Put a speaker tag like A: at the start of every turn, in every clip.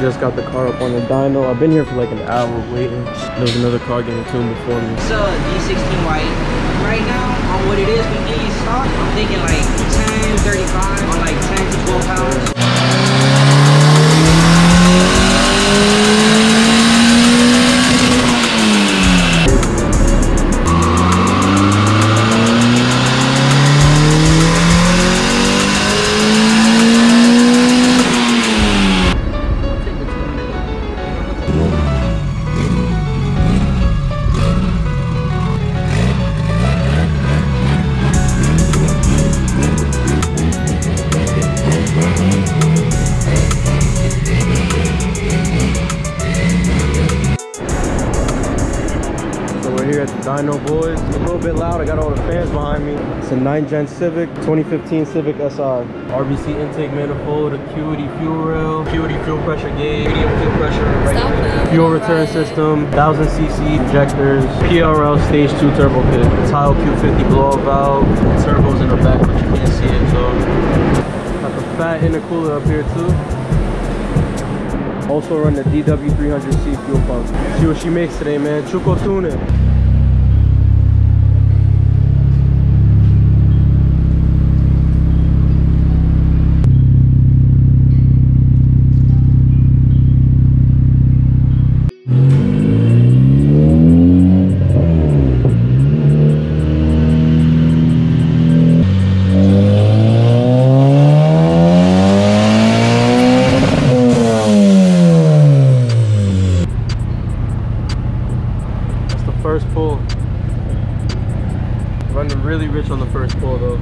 A: Just got the car up on the dyno. I've been here for like an hour waiting. There's another car getting tuned before me.
B: It's a D16 white. Right now, on what it is, you stock. I'm thinking like 10, 35, or like 10 to 12 pounds.
A: We're here at the Dyno Boys. It's a little bit loud. I got all the fans behind me. It's a 9 Gen Civic, 2015 Civic SI. RBC intake manifold, Acuity fuel rail, Acuity fuel pressure gauge, medium fuel pressure, regular fuel return system, 1000 cc injectors, PRL stage 2 turbo kit, Tial Q50 blow valve, turbos in the back, but you can't see it. So got the fat intercooler up here too. Also run the DW300C fuel pump. See what she makes today, man. Chuko tune really rich on the first pull though.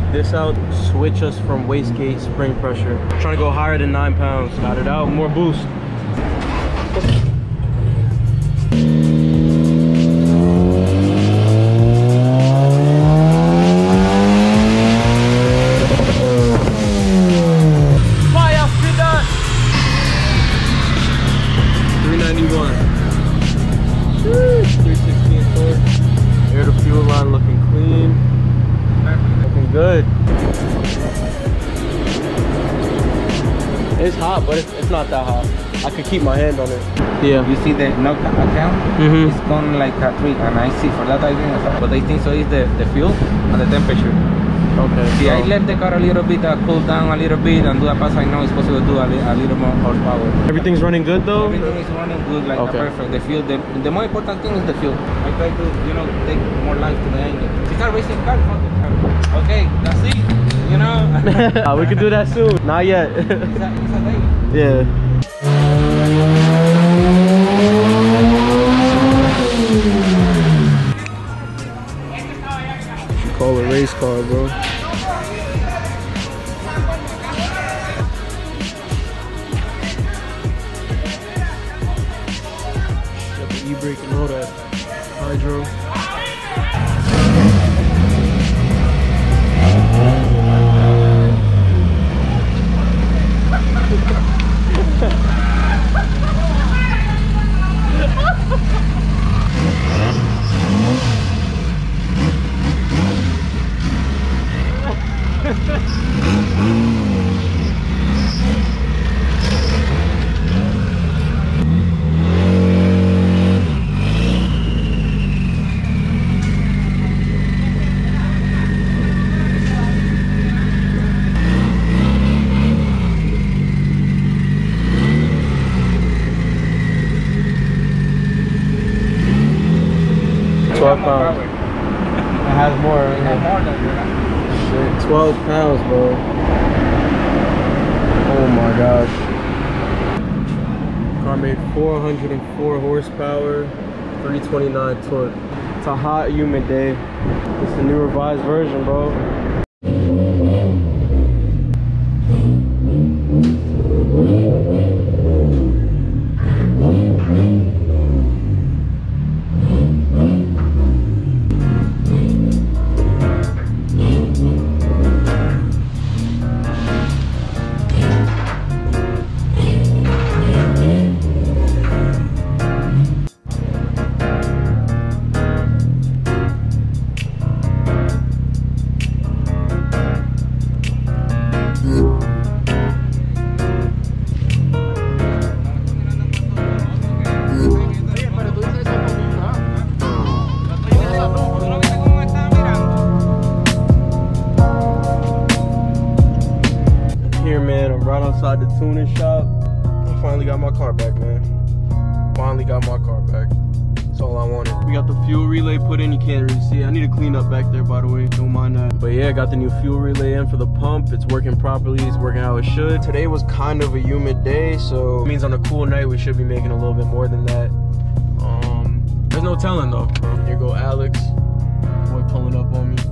A: Take this out, switch us from wastegate spring pressure. trying to go higher than nine pounds. Got it out, more boost. But it's, it's it's not that hot. I could keep my hand on it. Yeah.
C: You see the knock account?
A: Mm -hmm.
C: It's gone like a three, and I see for that I think, so- but I think so is the the fuel and the temperature.
A: Okay.
C: See, I
A: so
C: left the car a little bit, uh, cool down a little bit, and do a pass. I know it's possible to do a, li- a little more horsepower.
A: everything's running good though.
C: Everything is running good, like
A: Okay.
C: perfect. The fuel, the, the more important thing is the fuel. I try to, you know, take more life to the engine. It's a racing car, fuck it. Okay, that's it. You know,
A: Ah, we could do that soon. Not yet.
C: it's, a, it's a
A: yeah. Should call a race car, bro. Got the e-brake and all that. Hydro. Twelve pounds. It has more.
C: It has more than that.
A: Shit, 12 pounds, bro. Oh my gosh. Car made 404 horsepower, 329 torque. It's a hot, humid day. It's the new revised version, bro. Right outside the tuning shop. I finally got my car back, man. Finally got my car back. That's all I wanted. We got the fuel relay put in. You can't really see it. I need to clean up back there, by the way. Don't mind that. But yeah, got the new fuel relay in for the pump. It's working properly. It's working how it should. Today was kind of a humid day, so it means on a cool night we should be making a little bit more than that. Um, there's no telling though. Here go Alex. Boy pulling up on me.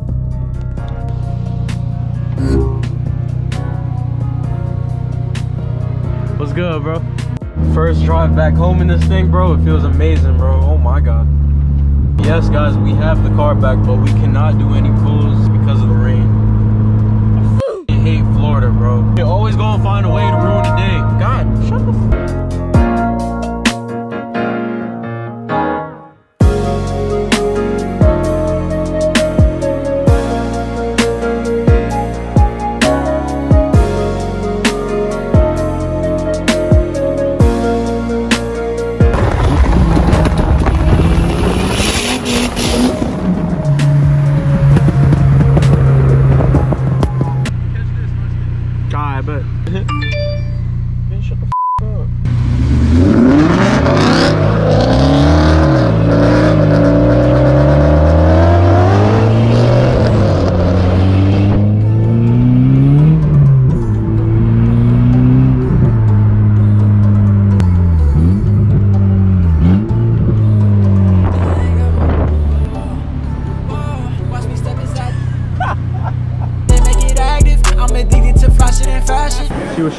A: What's good, bro? First drive back home in this thing, bro. It feels amazing, bro. Oh my god. Yes, guys, we have the car back, but we cannot do any pulls because of the rain. I hate Florida, bro. They always gonna find a way to ruin the day. God, shut the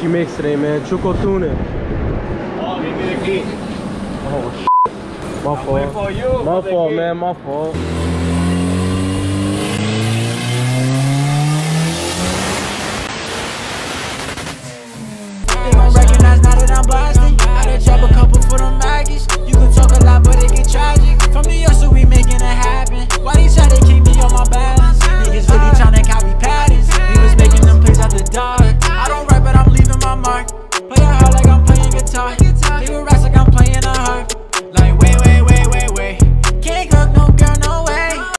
A: She makes today, man. Choco tuna.
C: Oh, give me the key.
A: Oh, shit. My fault. My fault, man. My fault.